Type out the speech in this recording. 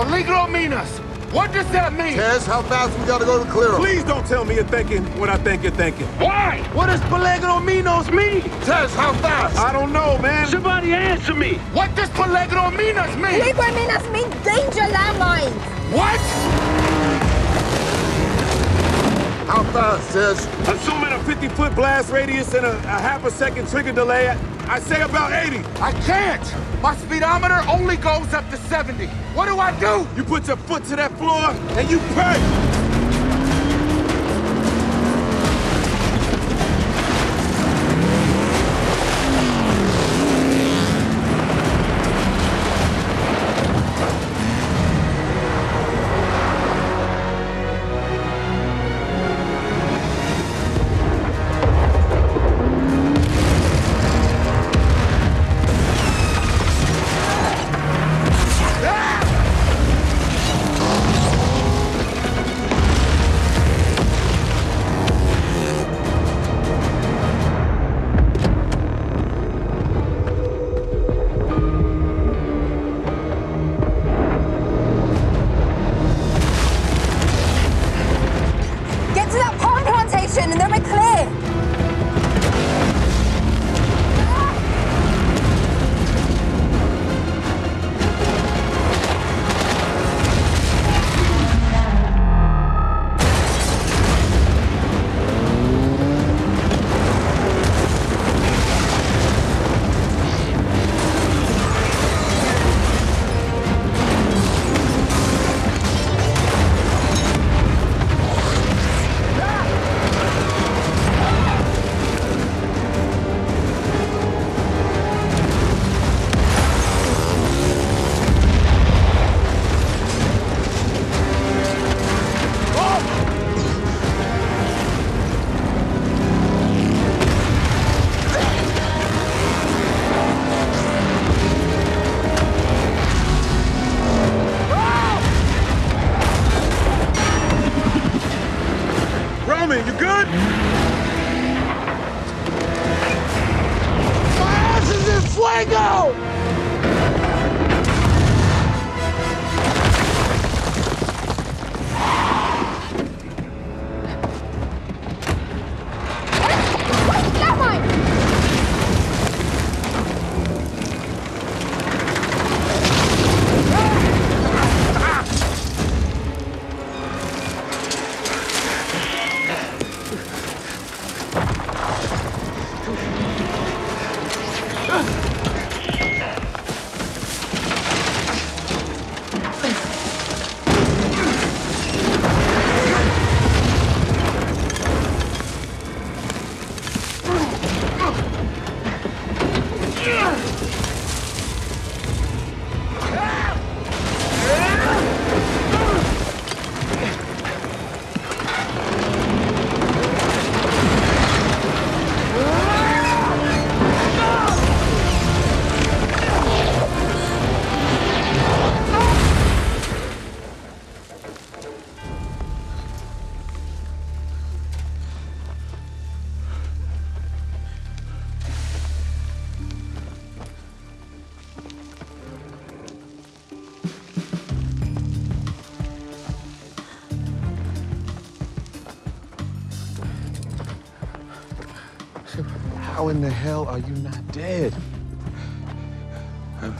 Peligro minas. What does that mean? Tej, how fast we gotta go to clear 'em? Please don't tell me you're thinking what I think you're thinking. Why? What does Peligro minos mean? Tej, how fast? I don't know, man. Somebody answer me. What does Peligro minas mean? Peligro minas mean danger landmines. What? Fast, Tej? Assuming a 50-foot blast radius and a, a half a second trigger delay, I, I say about 80. I can't. My speedometer only goes up to 70. What do I do? You put your foot to that floor and you pray. Is How in the hell are you not dead? You